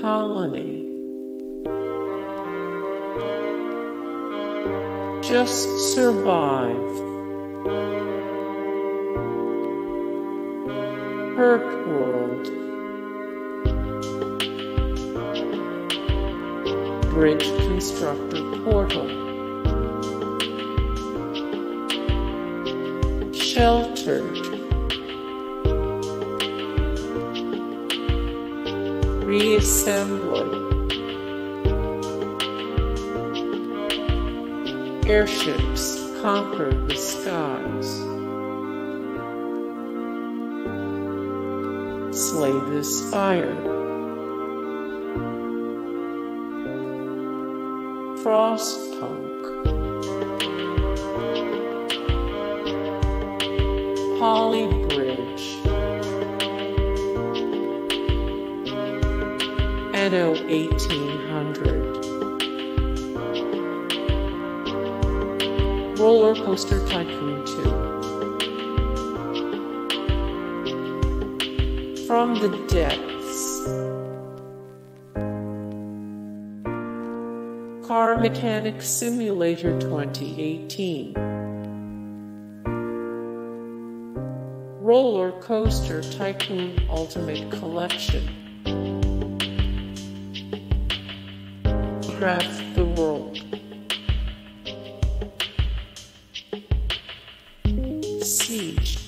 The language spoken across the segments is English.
Colony. Just survive. Hurtworld. Bridge Constructor Portal. Sheltered. Reassembly. Airships conquer the skies. Slay the Spire. Frostpunk. Poly Anno 1800. Roller Coaster Tycoon 2. From the Depths. Car Mechanic Simulator 2018. Roller Coaster Tycoon Ultimate Collection. Craft the World. Siege.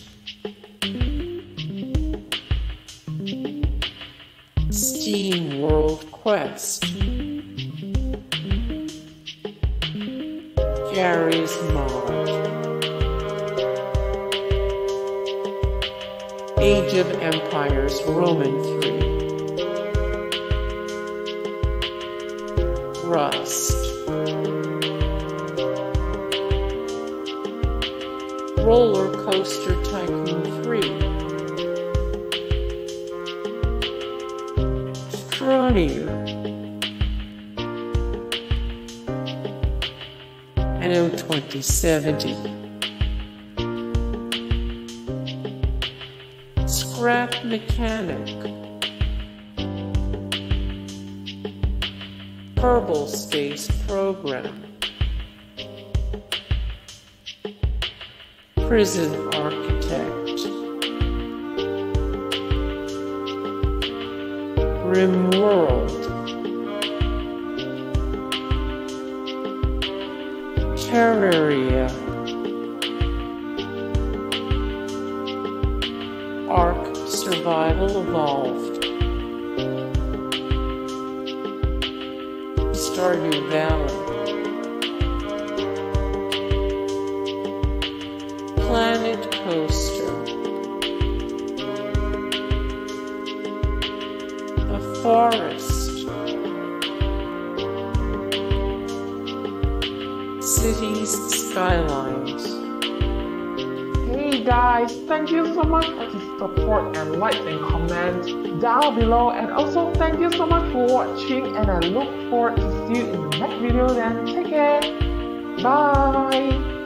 SteamWorld Quest. Garry's Mod. Age of Empires Roman 3. Rust. Roller Coaster Tycoon 3. Cronier. Anno 2070. Scrap Mechanic. Kerbal Space Program. Prison Architect. Grim World. Terraria. Ark Survival Evolved. Stardew Valley. Planet Coaster. A forest. Cities Skylines. Hey guys, thank you so much for the support and likes and comments down below and also thank you so much for watching and I look forward to see you in the next video then. Take care. Bye.